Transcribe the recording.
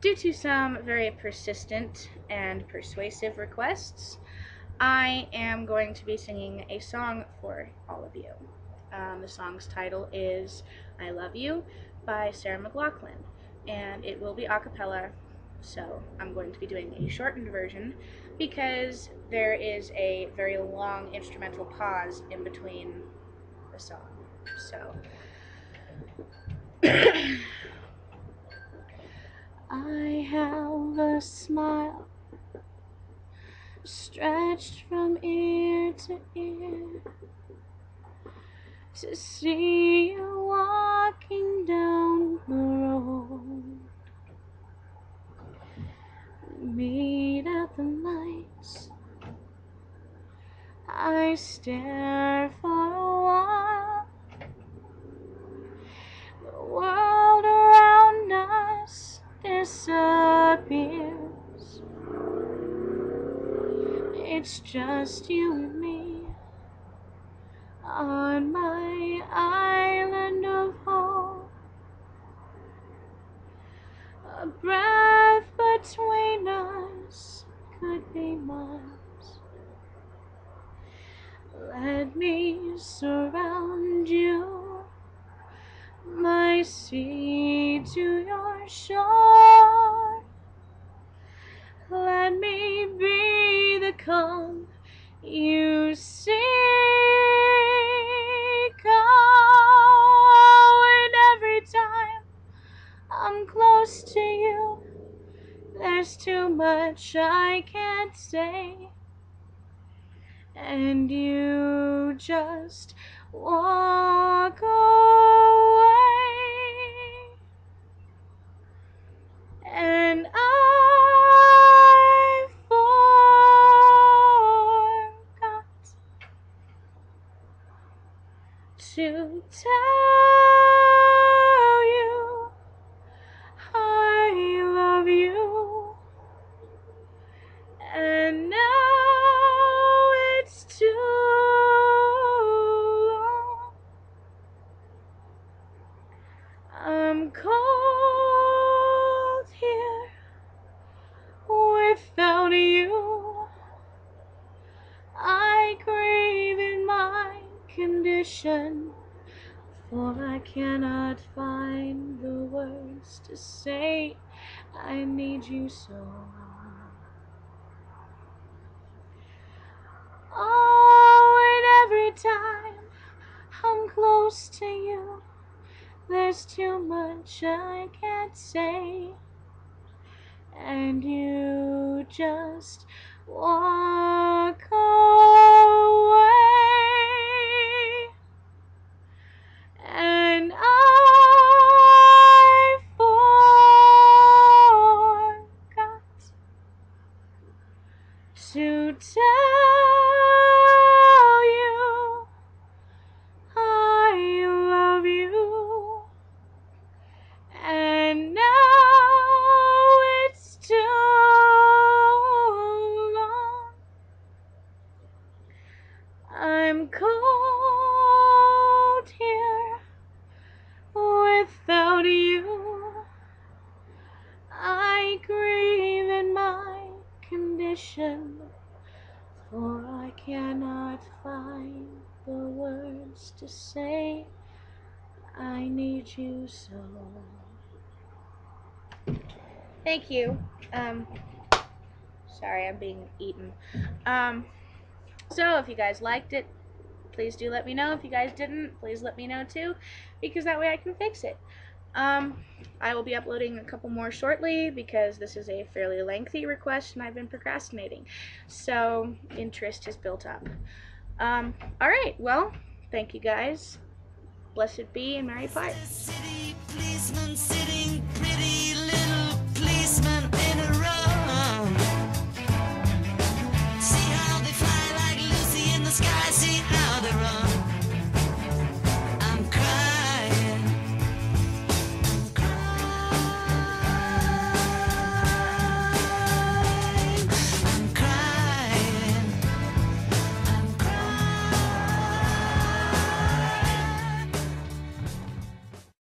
due to some very persistent and persuasive requests, I am going to be singing a song for all of you. Um, the song's title is I Love You by Sarah McLachlan, and it will be a cappella, so I'm going to be doing a shortened version because there is a very long instrumental pause in between the song. So. stretched from ear to ear to see you walking down the road. Meet at the lights. I stare for It's just you and me on my island of hope. A breath between us could be miles. Let me surround you, my sea to your shore. Calm you seek. Oh, and every time I'm close to you, there's too much I can't say. And you just walk away. To tell you I love you. And now it's too long. I'm cold condition, for I cannot find the words to say I need you so. Oh, and every time I'm close to you, there's too much I can't say. And you just walk away. To tell you I love you. And now it's too long. I'm cold here without you. Condition, for I cannot find the words to say I need you so. Thank you. Um, sorry, I'm being eaten. Um, so if you guys liked it, please do let me know. If you guys didn't, please let me know too, because that way I can fix it. Um, I will be uploading a couple more shortly because this is a fairly lengthy request and I've been procrastinating. So interest has built up. Um, alright, well, thank you guys. Blessed be and Merry Pie.